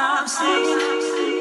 all I'm seen.